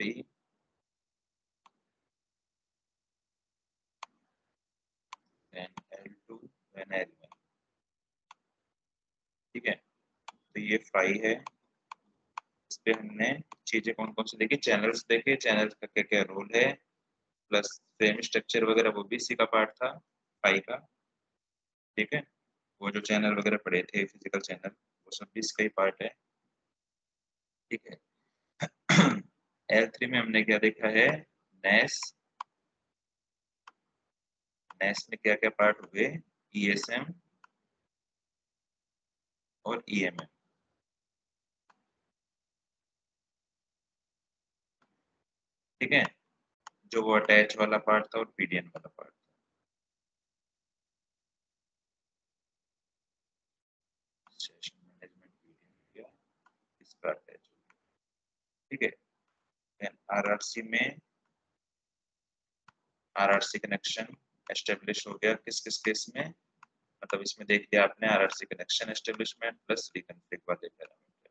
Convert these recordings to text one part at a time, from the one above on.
L3 then L2 then L1 ठीक है? तो ये फाइव है। इस पे हमने चीज़ें कौन कौन सी देखी? चैनल्स देखे। चैनल्स का क्या क्या रोल है? प्लस फ्रेम स्ट्रक्चर वगैरह वो भी इसी का पार्ट था फाइव का। ठीक है? वो जो चैनल वगैरह पढ़े थे फ़िज़िकल चैनल वो सब भी इसका ही पार्ट है। ठीक है? एल थ्री में हमने क्या देखा है? नेस। नेस में क्या क्या पार्ट हुए? ईएसएम e और ईएमएम e ठीक है? जो वो अटैच वाला पार्ट था और पीडीएन वाला पार्ट ठीक है? आरआरसी में आरआरसी कनेक्शन एस्टेब्लिश हो गया किस किस केस में? मतलब इसमें देख लिया आपने RRC connection establishment plus reconfig वाले पैरामीटर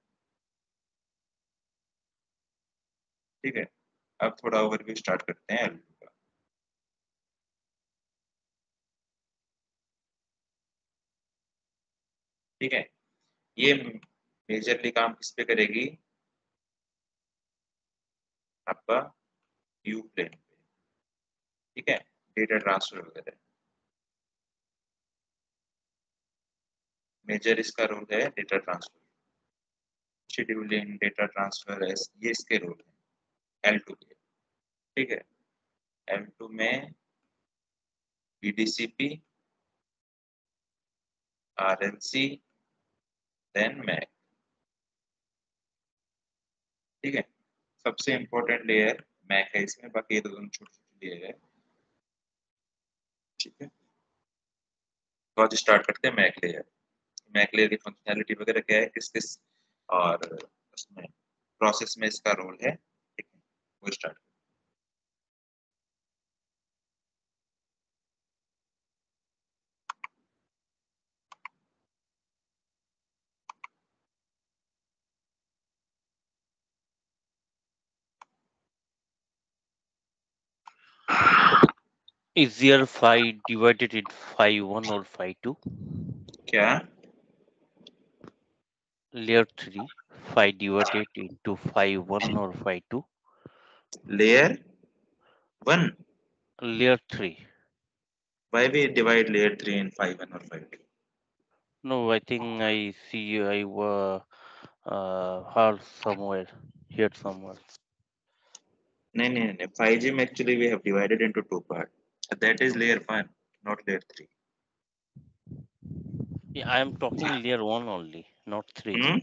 ठीक है? अब थोड़ा ओवरव्यू स्टार्ट करते हैं एल का। ठीक है? ये मेजरली काम किस पे करेगी? आपका यू प्लेन पे। ठीक है? डेटा ट्रांसफ़र वगैरह। मेजर इसका रोल है data transfer scheduling data transfer ये इसके रोल है। एल टू के। ठीक है? एल टू में एल सी देन मैक ठीक है? सबसे इम्पोर्टेंट लेयर मैक है इसमें, बाकी ये दोनों छोटी छोटी लेयर है। ठीक है। तो आज स्टार्ट करते हैं मैक लेयर मैक लेयर की फंक्शनैलिटी वगैरह क्या है, किस किस, और उसमें प्रोसेस में इसका रोल है। ठीक है, वो start Is there five divided in five one or five two? Yeah. Layer three, five divided into five one or five two? layer one Layer three. why we divide layer three in five one or five two No, I think I see I uh, uh heard somewhere, here somewhere. No, no, no. 5G actually we have divided into two parts. That is layer one, not layer three. Yeah, I am talking layer one only, not three. Hmm?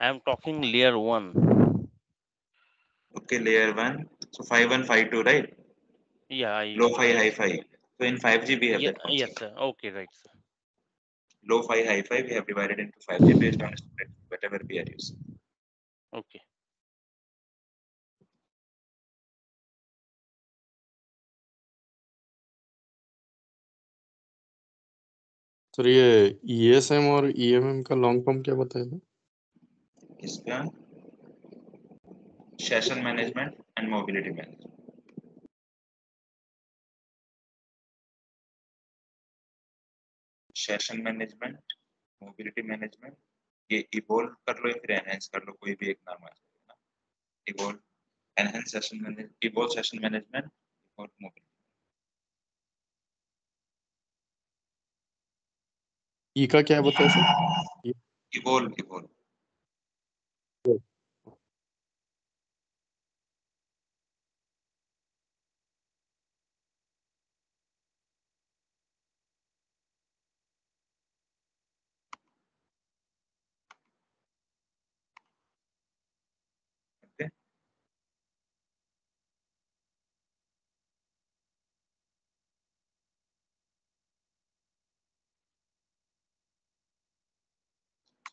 I am talking layer one. Okay, layer one. So five one, five two, right? Yeah. I, Low five, high five. So in 5G we have yeah, that. Concept. Yes, sir. Okay, right, sir. Low five, high five. We have divided into 5G based on whatever we are using. Okay. Sir ये ESM और EMM का long form क्या बताया था? इसका session management and mobility management session management mobility management ये evolve कर लो या फिर एनहेंस कर लो, कोई भी एक नाम आ जाएगा evolve enhance session manage evolve session management और मोबिलिटी ई का क्या बताया सर इबोल इवोल्व Okay.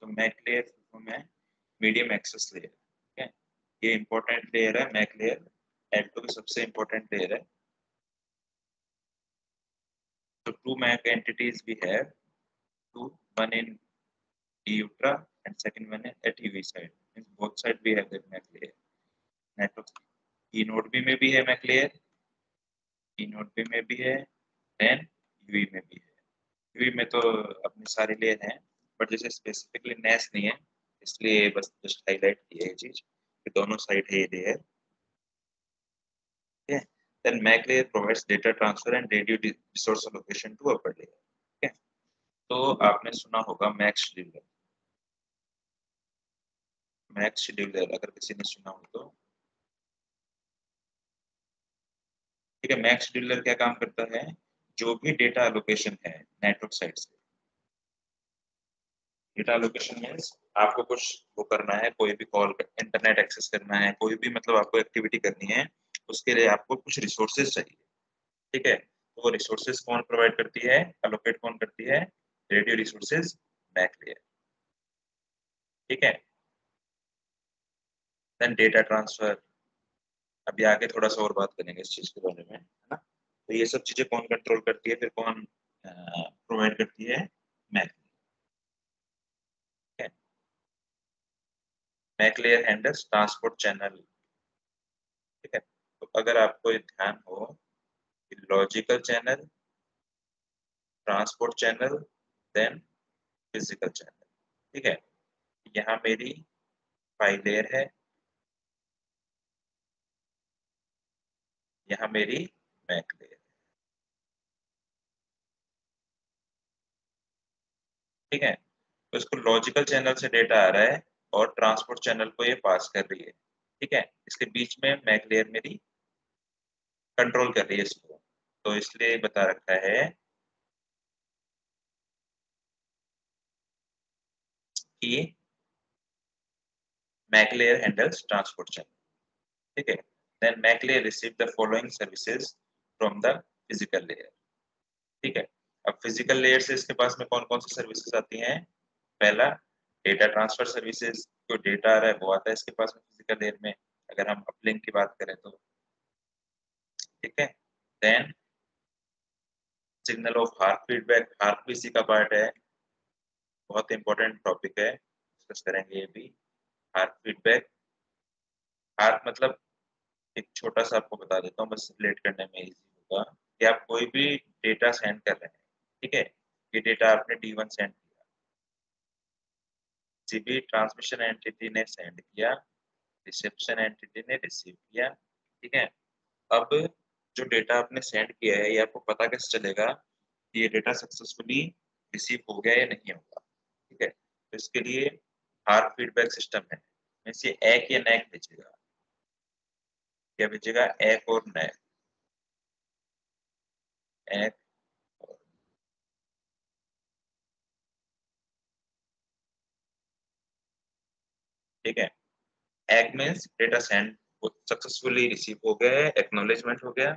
तो मैक लेयर में मीडियम एक्सेस लेयर ठीक है? ये इंपॉर्टेंट लेयर है मैक लेयर एल टू की सबसे इंपॉर्टेंट लेयर है। तो टू मैक एंटिटीज भी है two one in UTRA and second one है TV side means both side भी है that MAC layer network E node भी में भी है मैक लेयर ई नोड भी में भी है एंड यूवी में भी है। यूवी में तो अपने सारे लेयर हैं। बट जैसे स्पेसिफिकली नेस नहीं है, इसलिए बस जस्ट हाईलाइट की है चीज़ कि दोनों साइड है ये लेयर ठीक है? Then MAC layer provides data transfer and radio resource allocation to upper layer ठीक है? तो आपने सुना होगा MAC scheduler MAC scheduler, अगर किसी ने सुना हो तो। ठीक है? मैक्स शेड्यूलर क्या काम करता है? जो भी डेटा एलोकेशन है नेटवर्क साइड से डेटा लोकेशन मीन्स आपको कुछ वो करना है, कोई भी कॉल इंटरनेट एक्सेस करना है, कोई भी मतलब आपको एक्टिविटी करनी है, उसके लिए आपको कुछ रिसोर्सेज चाहिए। ठीक है? तो वो रिसोर्सेज कौन प्रोवाइड करती है? अलोकेट कौन करती है? रेडियो रिसोर्सेज मैक लेयर ठीक है? देन डेटा ट्रांसफ़र अभी आगे थोड़ा सा और बात करेंगे इस चीज़ के बारे में, है ना? तो ये सब चीज़ें कौन कंट्रोल करती है? फिर कौन प्रोवाइड करती है? MAC MAC layer handles transport channel. ठीक है? तो अगर आपको ये ध्यान हो, कि logical channel, transport channel then physical channel. ठीक है? यहाँ मेरी फाइव लेयर है। यहाँ मेरी मैक लेयर ठीक है? तो इसको लॉजिकल चैनल से डेटा आ रहा है। और ट्रांसपोर्ट चैनल को ये पास कर रही है। ठीक है? इसके बीच में मैक लेयर मेरी कंट्रोल कर रही है इसको। तो इसलिए बता रखा है। कि MAC layer handles transport channel. ठीक है? Then MAC layer receive the following services from the physical layer ठीक है? अब फ़िज़िकल लेयर से इसके पास में कौन कौन सी सर्विसेज़ आती हैं? पहला डेटा ट्रांसफ़र सर्विसेज़ जो डेटा आ रहा है, वो आता है इसके पास में फ़िज़िकल लेयर में, अगर हम अपलिंक की बात करें तो। ठीक है? Then signal of heart feedback heart भी इसी का पार्ट है। बहुत इंपॉर्टेंट टॉपिक है। डिस्कस करेंगे ये भी। हार्ट फीडबैक हार्ट मतलब एक छोटा सा आपको बता देता हूँ, बस रिलेट करने में इजी होगा कि आप कोई भी डेटा सेंड कर रहे हैं, ठीक है? ये डेटा आपने डी वन सेंड किया। भी ट्रांसमिशन एंटिटी ने सेंड किया रिसेप्शन एंटिटी ने रिसीव किया, ठीक है? अब जो डेटा आपने सेंड किया है, ये आपको पता कैसे चलेगा कि ये डेटा सक्सेसफुली रिसीव हो गया या नहीं होगा, ठीक है? तो इसके लिए हार्ट फीडबैक सिस्टम है। ये एक या नैक भेजेगा। क्या भेजेगा? एक और नए एक ठीक है? एक means data send successfully receive हो गया है एक्नोलेजमेंट हो गया।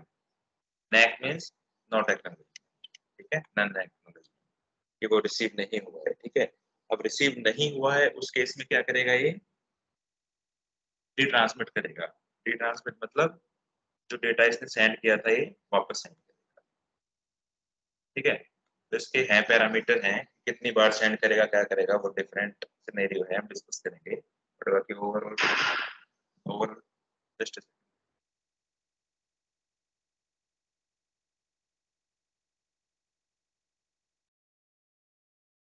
नेक मीन्स नॉट एक्नोलेजमेंट ठीक है? नन एक्नोलेजमेंट ये वो रिसीव नहीं हुआ है, ठीक है? अब रिसीव नहीं हुआ है, उस केस में क्या करेगा ये? ट्रांसमिट करेगा। ट्रांसमिट मतलब जो डेटा इसने सेंड किया था ये वापस सेंड करेगा। ठीक है? तो इसके हैं पैरामीटर हैं, कितनी बार सेंड करेगा, क्या करेगा, वो डिफरेंट सिनेरियो है, हम डिस्कस करेंगे। बट बाकी ओवरऑल ओवर जस्ट